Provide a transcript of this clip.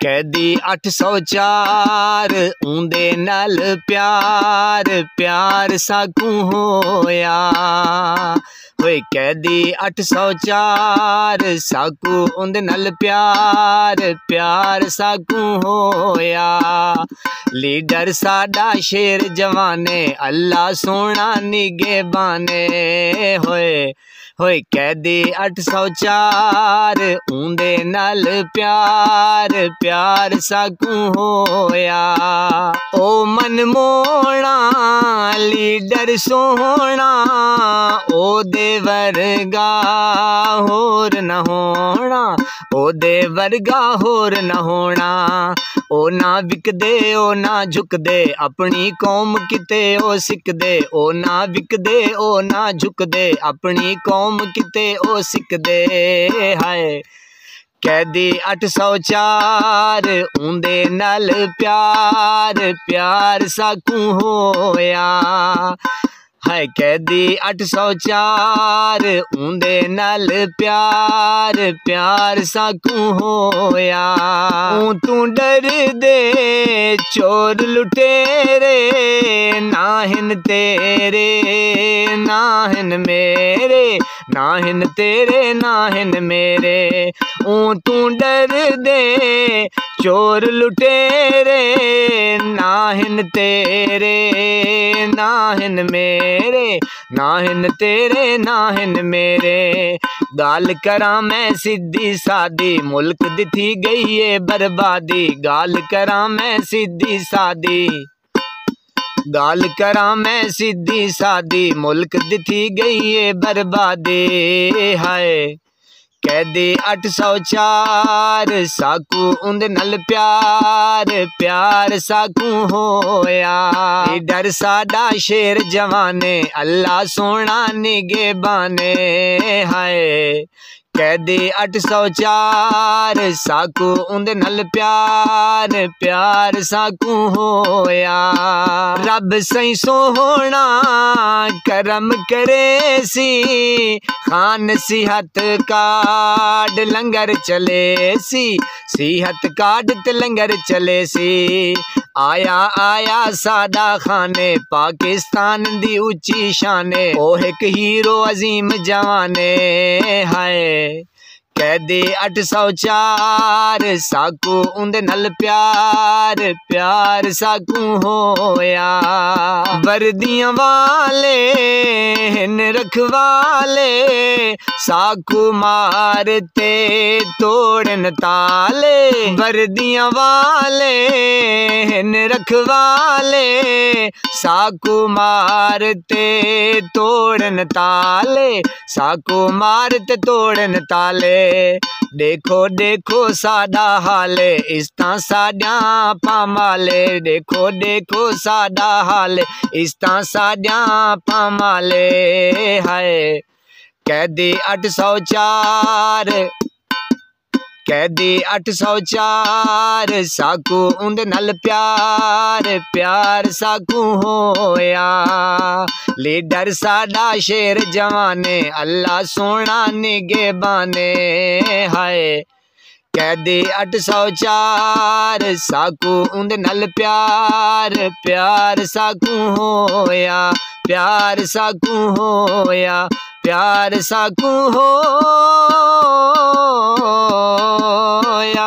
ਕੈਦੀ 804 ਉਹਦੇ ਨਾਲ ਪਿਆਰ ਪਿਆਰ ਸਾਕੂ ਹੋਇਆ। ਕੈਦੀ 804 ਸਾਕੂ ਉਹਦੇ ਨਾਲ ਪਿਆਰ ਪਿਆਰ ਸਾਕੂ ਹੋਇਆ। ਲੀਡਰ ਸਾਡਾ ਸ਼ੇਰ ਜਵਾਨੇ, ਅੱਲਾ ਸੋਹਣਾ ਨਿਗੇਬਾਨੇ। ਹੋਏ ਹੋਏ ਕੈਦੀ 804 ਉਹਦੇ ਨਾਲ ਪਿਆਰ ਪਿਆਰ ਸਾਕੂ ਹੋਇਆ। ਓ ਮਨਮੋਣਾ ਲੀਡਰ ਸੋਣਾ ਉਹਦੇ ਵਰਗਾ ਹੋਰ ਨਾ ਹੋਣਾ, ਉਹਦੇ ਵਰਗਾ ਹੋਰ ਨਾ ਹੋਣਾ। ਉਹ ਨਾ ਵਿਕਦੇ, ਉਹ ਨਾ ਝੁਕਦੇ, ਆਪਣੀ ਕੌਮ ਕਿਤੇ ਉਹ ਸਿੱਖਦੇ ਉਹ ਨਾ ਵਿਕਦੇ, ਉਹ ਨਾ ਝੁਕਦੇ, ਆਪਣੀ ਕੌਮ ਕਿਤੇ ਉਹ ਸਿੱਖਦੇ ਹਾਏ, ਕੈਦੀ 804 ਉਂਦੇ ਨਾਲ ਪਿਆਰ ਪਿਆਰ ਸਾਕੂ ਹੋਇਆ। हैक अठ सौ चार उे नल प्यार प्यार साकूआ तूं दे चोर लुटेरे नाहि ते न ते न तूं डर दे چور لٹیرے ناہن تیرے ناہن میرے ناہن تیرے ناہن میرے گال کراں میں سدھی سادی ملک دتھی گئی ہے بربادی گال کراں میں سدھی سادی گال کراں میں سدھی سادی ملک دتھی گئی ہے بربادی ہائے सौ चार साकू उंद नल प्यार प्यार साकू होया डर साडा शेर जवाने अल्लाह सोना निगे बाने हाय कैदी अठ सौ चार साकू उंद नल प्यार प्यार साकू होया रब सही सोहना करम करे सी ਖਾਨ ਸਿਹਤ ਕਾਰਡ ਲੰਗਰ ਚਲੇ ਸੀ, ਸਿਹਤ ਕਾਰਡ ਤੇ ਲੰਗਰ ਚਲੇ ਸੀ। ਆਇਆ ਆਇਆ ਸਾਦਾ ਖਾਨੇ, ਪਾਕਿਸਤਾਨ ਦੀ ਉੱਚੀ ਸ਼ਾਨੇ, ਉਹ ਇੱਕ ਹੀਰੋ, ਅਜ਼ੀਮ ਜਵਾਨੇ, ਹਾਏ। कैदी अठ सौ चार साकू उंदे नल प्यार प्यार साकू होया वर्दियां वाले हिन रखवाले साकू मारते तोड़न ताले वर्दियां वाले हिन रखवाले साकू मारते तोड़न ताले साकू मारते तोड़न ताले دیکھو دیکھو سادہ حالے اس طرح سادیاں پامالے دیکھو دیکھو سادہ حالے اس طرح سادیاں پامالے ہائے قیدی اٹھ سو چار कैदी अठ सौ चार साकू उंद नल प्यार प्यार साकू होया लीडर साडा शेर जवाने अल्लाह सोना निगे बाने हाय कैदी अठ सौ चार साकू उंद नल प्यार प्यार साकू होया प्यार साकू होया प्यार साकू होया